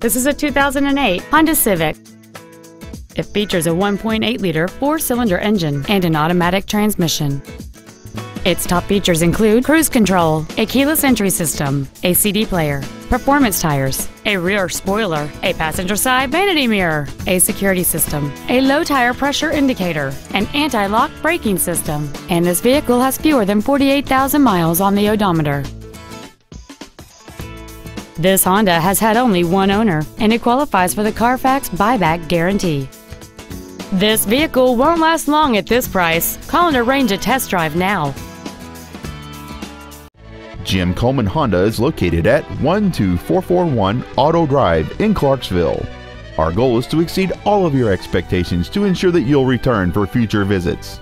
This is a 2008 Honda Civic. It features a 1.8-liter four-cylinder engine and an automatic transmission. Its top features include cruise control, a keyless entry system, a CD player, performance tires, a rear spoiler, a passenger side vanity mirror, a security system, a low tire pressure indicator, an anti-lock braking system, and this vehicle has fewer than 48,000 miles on the odometer. This Honda has had only one owner, and it qualifies for the Carfax buyback guarantee. This vehicle won't last long at this price. Call and arrange a test drive now. Jim Coleman Honda is located at 12441 Auto Drive in Clarksville. Our goal is to exceed all of your expectations to ensure that you'll return for future visits.